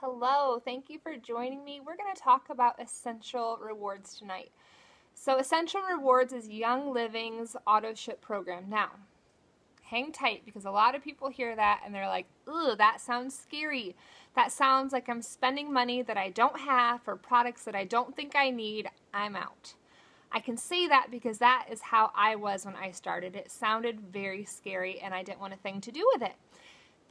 Hello, thank you for joining me. We're going to talk about essential rewards tonight. So, Essential Rewards is Young Living's auto ship program. Now, hang tight because a lot of people hear that and they're like, "Ooh, that sounds scary. That sounds like I'm spending money that I don't have for products that I don't think I need. I'm out." I can say that because that is how I was when I started. It sounded very scary and I didn't want a thing to do with it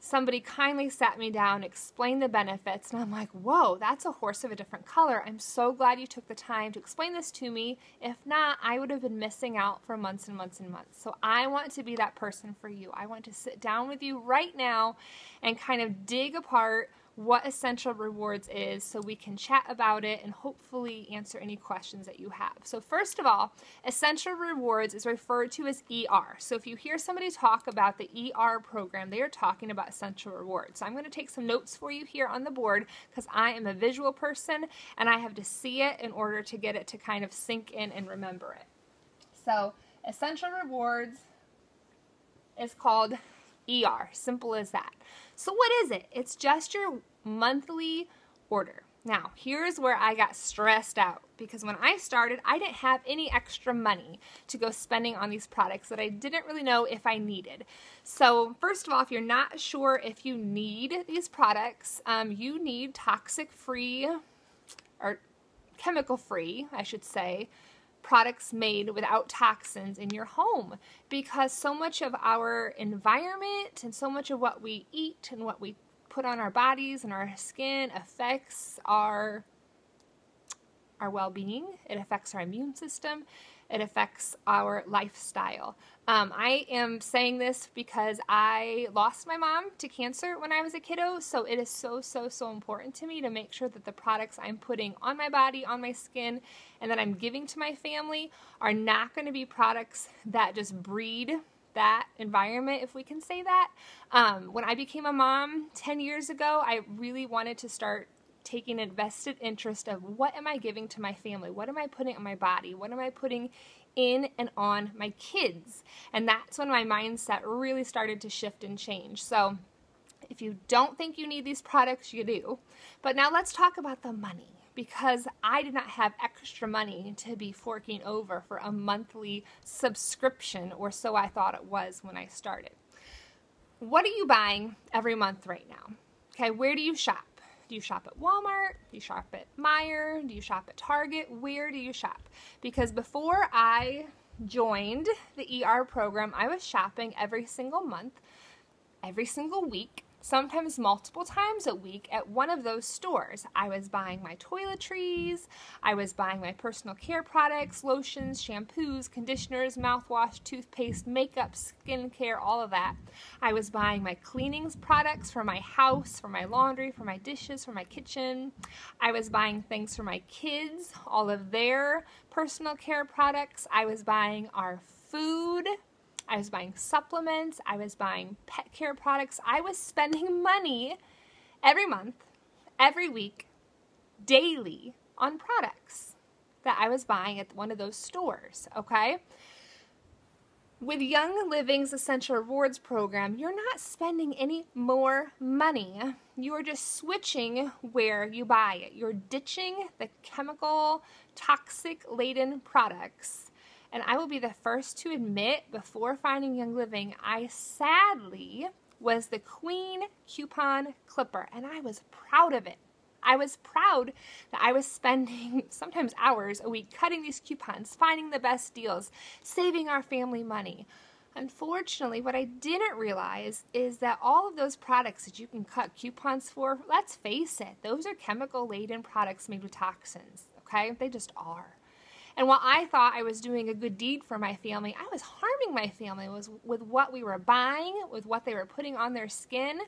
somebody kindly sat me down, explained the benefits, and I'm like, whoa, that's a horse of a different color. I'm so glad you took the time to explain this to me. If not, I would have been missing out for months and months and months. So I want to be that person for you. I want to sit down with you right now and kind of dig apart what Essential Rewards is so we can chat about it and hopefully answer any questions that you have. So, first of all, Essential Rewards is referred to as ER. So, if you hear somebody talk about the ER program, they are talking about Essential Rewards. So, I'm going to take some notes for you here on the board because I am a visual person and I have to see it in order to get it to kind of sink in and remember it. So, Essential Rewards is called ER. Simple as that. So, what is it? It's just your monthly order. Now, here's where I got stressed out because when I started, I didn't have any extra money to go spending on these products that I didn't really know if I needed. So, first of all, if you're not sure if you need these products, um, you need toxic free or chemical free, I should say, products made without toxins in your home because so much of our environment and so much of what we eat and what we put on our bodies and our skin affects our our well-being. It affects our immune system it affects our lifestyle. Um, I am saying this because I lost my mom to cancer when I was a kiddo, so it is so, so, so important to me to make sure that the products I'm putting on my body, on my skin, and that I'm giving to my family are not going to be products that just breed that environment, if we can say that. Um, when I became a mom 10 years ago, I really wanted to start taking a vested interest of what am I giving to my family? What am I putting on my body? What am I putting in and on my kids? And that's when my mindset really started to shift and change. So if you don't think you need these products, you do. But now let's talk about the money because I did not have extra money to be forking over for a monthly subscription, or so I thought it was when I started. What are you buying every month right now? Okay, where do you shop? Do you shop at Walmart? Do you shop at Meijer? Do you shop at Target? Where do you shop? Because before I joined the ER program, I was shopping every single month, every single week, sometimes multiple times a week at one of those stores. I was buying my toiletries, I was buying my personal care products, lotions, shampoos, conditioners, mouthwash, toothpaste, makeup, skincare, all of that. I was buying my cleanings products for my house, for my laundry, for my dishes, for my kitchen. I was buying things for my kids, all of their personal care products. I was buying our food I was buying supplements, I was buying pet care products. I was spending money every month, every week, daily on products that I was buying at one of those stores, okay? With Young Living's Essential Rewards program, you're not spending any more money. You are just switching where you buy it. You're ditching the chemical, toxic laden products and I will be the first to admit, before finding Young Living, I sadly was the queen coupon clipper, and I was proud of it. I was proud that I was spending sometimes hours a week cutting these coupons, finding the best deals, saving our family money. Unfortunately, what I didn't realize is that all of those products that you can cut coupons for, let's face it, those are chemical laden products made with toxins, okay? They just are. And while I thought I was doing a good deed for my family, I was harming my family was with what we were buying, with what they were putting on their skin.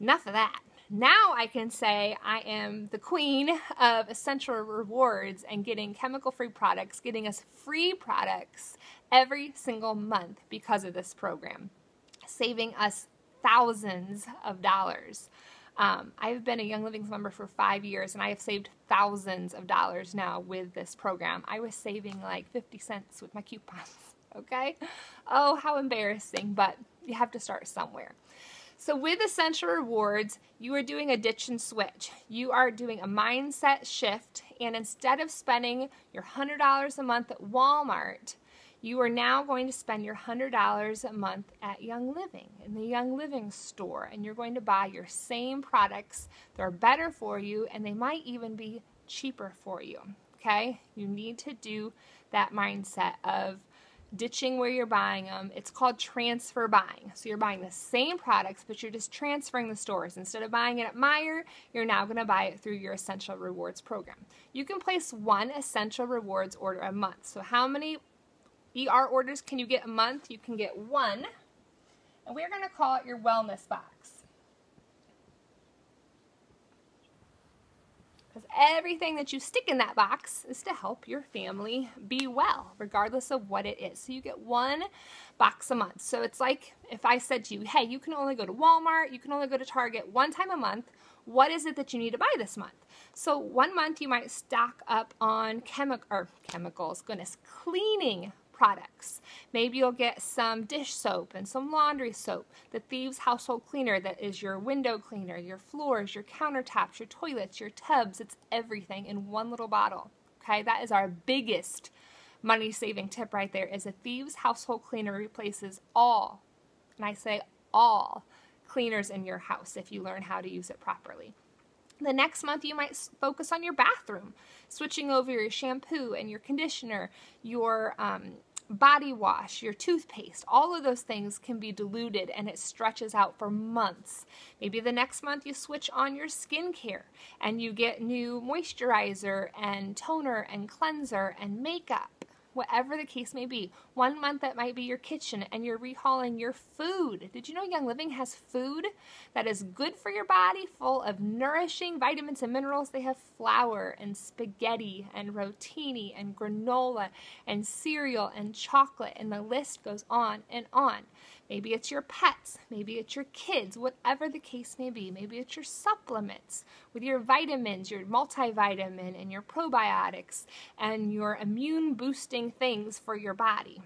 Enough of that. Now I can say I am the queen of essential rewards and getting chemical free products, getting us free products every single month because of this program, saving us thousands of dollars. Um, I've been a Young Livings member for five years and I have saved thousands of dollars now with this program. I was saving like 50 cents with my coupons, okay? Oh, how embarrassing, but you have to start somewhere. So with Essential Rewards, you are doing a ditch and switch. You are doing a mindset shift, and instead of spending your $100 a month at Walmart, you are now going to spend your $100 a month at Young Living, in the Young Living store, and you're going to buy your same products. They're better for you, and they might even be cheaper for you. Okay? You need to do that mindset of ditching where you're buying them. It's called transfer buying. So you're buying the same products, but you're just transferring the stores. Instead of buying it at Meijer, you're now going to buy it through your Essential Rewards program. You can place one Essential Rewards order a month. So how many ER orders can you get a month? You can get one. And we're going to call it your wellness box. Because everything that you stick in that box is to help your family be well, regardless of what it is. So you get one box a month. So it's like if I said to you, hey, you can only go to Walmart, you can only go to Target one time a month. What is it that you need to buy this month? So one month you might stock up on chemical or chemicals, goodness, cleaning products. Maybe you'll get some dish soap and some laundry soap, the Thieves household cleaner that is your window cleaner, your floors, your countertops, your toilets, your tubs. It's everything in one little bottle. Okay, that is our biggest money saving tip right there is a Thieves household cleaner replaces all, and I say all, cleaners in your house if you learn how to use it properly. The next month, you might focus on your bathroom, switching over your shampoo and your conditioner, your um, body wash, your toothpaste, all of those things can be diluted and it stretches out for months. Maybe the next month you switch on your skincare and you get new moisturizer and toner and cleanser and makeup whatever the case may be. One month that might be your kitchen and you're rehauling your food. Did you know Young Living has food that is good for your body, full of nourishing vitamins and minerals? They have flour and spaghetti and rotini and granola and cereal and chocolate, and the list goes on and on. Maybe it's your pets, maybe it's your kids, whatever the case may be. Maybe it's your supplements with your vitamins, your multivitamin, and your probiotics, and your immune boosting things for your body.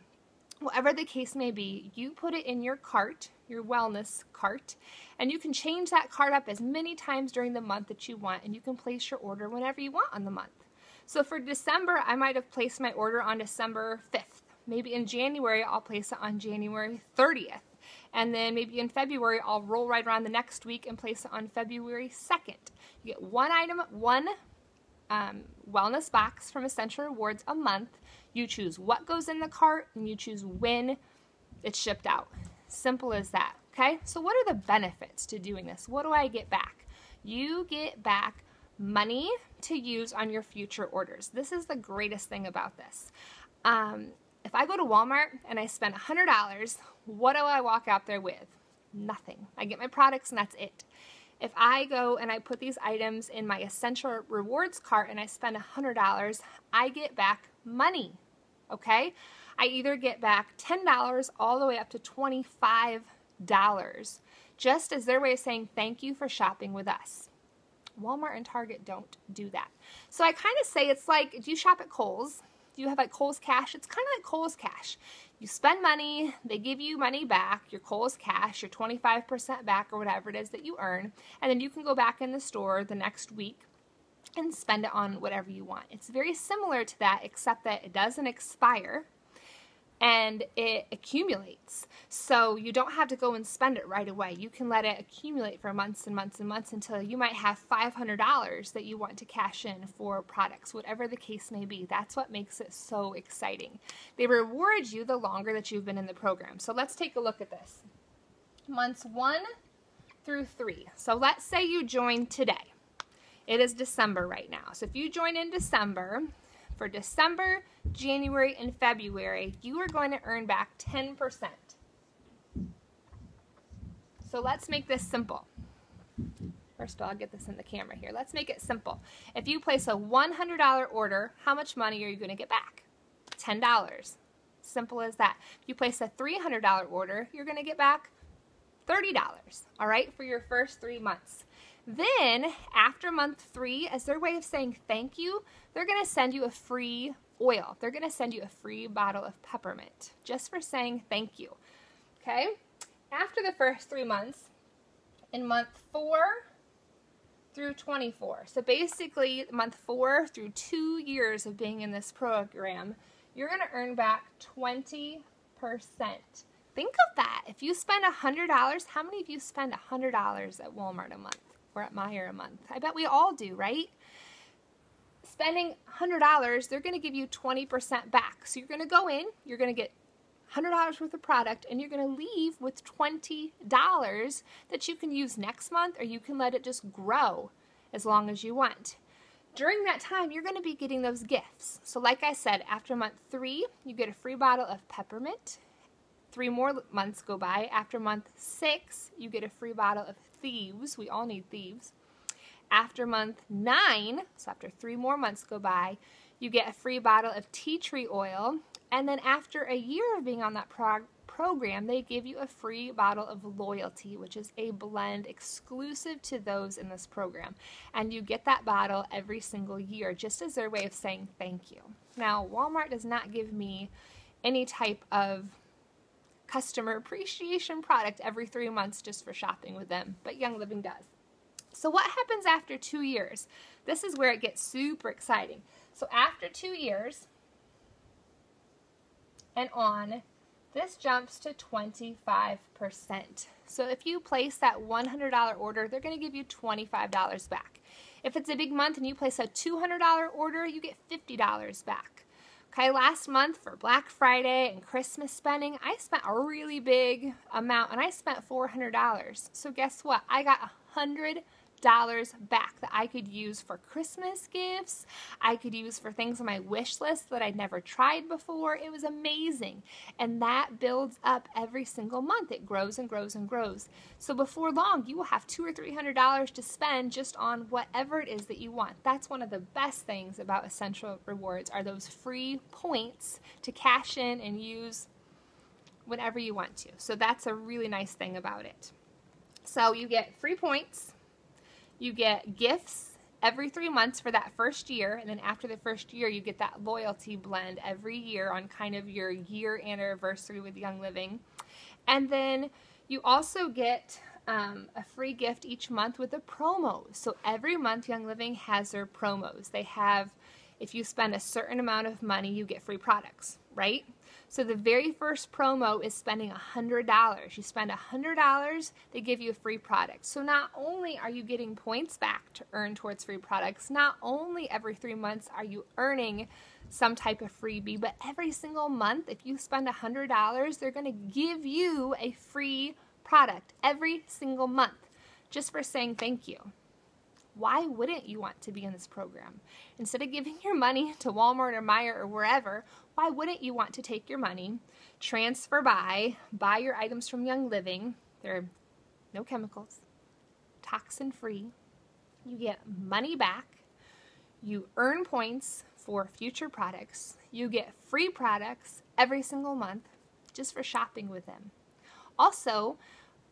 Whatever the case may be, you put it in your cart, your wellness cart, and you can change that cart up as many times during the month that you want, and you can place your order whenever you want on the month. So for December, I might have placed my order on December 5th. Maybe in January, I'll place it on January 30th. And then maybe in February, I'll roll right around the next week and place it on February 2nd. You get one item, one um, wellness box from Essential Rewards a month. You choose what goes in the cart and you choose when it's shipped out. Simple as that. Okay, so what are the benefits to doing this? What do I get back? You get back money to use on your future orders. This is the greatest thing about this. Um, if I go to Walmart and I spend $100, what do I walk out there with? Nothing. I get my products and that's it. If I go and I put these items in my essential rewards cart and I spend $100, I get back money. Okay? I either get back $10 all the way up to $25 just as their way of saying thank you for shopping with us. Walmart and Target don't do that. So I kind of say it's like, do you shop at Kohl's? You have like Kohl's Cash? It's kind of like Kohl's Cash. You spend money, they give you money back, your Kohl's Cash, your 25% back or whatever it is that you earn, and then you can go back in the store the next week and spend it on whatever you want. It's very similar to that except that it doesn't expire and it accumulates. So you don't have to go and spend it right away. You can let it accumulate for months and months and months until you might have $500 that you want to cash in for products, whatever the case may be. That's what makes it so exciting. They reward you the longer that you've been in the program. So let's take a look at this. Months one through three. So let's say you join today. It is December right now. So if you join in December, for December, January, and February, you are going to earn back 10%. So let's make this simple. First of all, I'll get this in the camera here. Let's make it simple. If you place a $100 order, how much money are you going to get back? $10. Simple as that. If you place a $300 order, you're going to get back $30, all right, for your first three months. Then, after month three, as their way of saying thank you, they're going to send you a free oil. They're going to send you a free bottle of peppermint just for saying thank you. Okay? After the first three months, in month four through 24. So basically, month four through two years of being in this program, you're going to earn back 20%. Think of that. If you spend $100, how many of you spend $100 at Walmart a month or at Meijer a month? I bet we all do, right? Spending $100, they're going to give you 20% back. So you're going to go in, you're going to get $100 worth of product and you're going to leave with $20 that you can use next month or you can let it just grow as long as you want. During that time, you're going to be getting those gifts. So like I said, after month three, you get a free bottle of peppermint. Three more months go by. After month six, you get a free bottle of thieves. We all need thieves. After month nine, so after three more months go by, you get a free bottle of tea tree oil and then after a year of being on that prog- program, they give you a free bottle of loyalty, which is a blend exclusive to those in this program. And you get that bottle every single year just as their way of saying thank you. Now, Walmart does not give me any type of customer appreciation product every three months just for shopping with them, but Young Living does. So, what happens after two years? This is where it gets super exciting. So, after two years, and on, this jumps to 25%. So if you place that $100 order, they're going to give you $25 back. If it's a big month and you place a $200 order, you get $50 back. Okay, last month for Black Friday and Christmas spending, I spent a really big amount and I spent $400. So guess what? I got 100 dollars back that I could use for Christmas gifts. I could use for things on my wish list that I'd never tried before. It was amazing. And that builds up every single month. It grows and grows and grows. So before long, you will have two or three hundred dollars to spend just on whatever it is that you want. That's one of the best things about Essential Rewards are those free points to cash in and use whenever you want to. So that's a really nice thing about it. So you get free points you get gifts every three months for that first year, and then after the first year, you get that loyalty blend every year on kind of your year anniversary with Young Living. And then you also get um, a free gift each month with a promo. So every month, Young Living has their promos. They have, if you spend a certain amount of money, you get free products, right? So the very first promo is spending $100. You spend $100, they give you a free product. So not only are you getting points back to earn towards free products, not only every three months are you earning some type of freebie, but every single month, if you spend $100, they're going to give you a free product every single month just for saying thank you why wouldn't you want to be in this program? Instead of giving your money to Walmart or Meijer or wherever, why wouldn't you want to take your money, transfer by, buy your items from Young Living? There are no chemicals, toxin free. You get money back. You earn points for future products. You get free products every single month just for shopping with them. Also,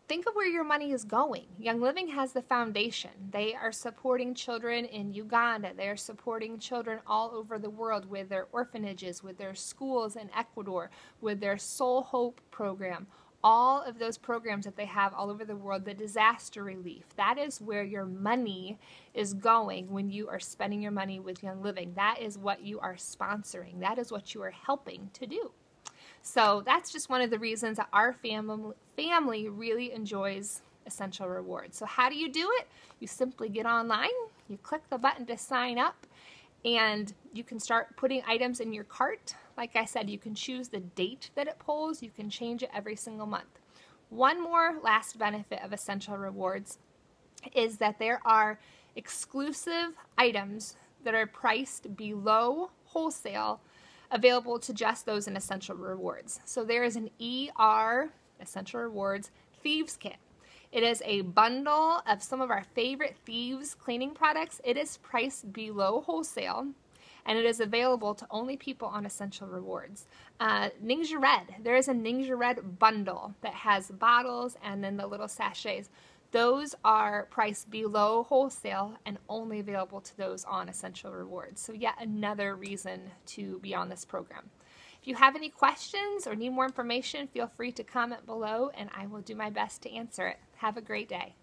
think of where your money is going. Young Living has the foundation. They are supporting children in Uganda. They are supporting children all over the world with their orphanages, with their schools in Ecuador, with their Sole Hope program. All of those programs that they have all over the world, the disaster relief, that is where your money is going when you are spending your money with Young Living. That is what you are sponsoring. That is what you are helping to do. So that's just one of the reasons that our family family really enjoys Essential Rewards. So how do you do it? You simply get online, you click the button to sign up, and you can start putting items in your cart. Like I said, you can choose the date that it pulls. You can change it every single month. One more last benefit of Essential Rewards is that there are exclusive items that are priced below wholesale available to just those in Essential Rewards. So there is an ER, Essential Rewards, Thieves Kit. It is a bundle of some of our favorite Thieves cleaning products. It is priced below wholesale and it is available to only people on Essential Rewards. Uh, Red, there is a Ningxia Red bundle that has bottles and then the little sachets. Those are priced below wholesale and only available to those on Essential Rewards. So, yet another reason to be on this program. If you have any questions or need more information, feel free to comment below and I will do my best to answer it. Have a great day.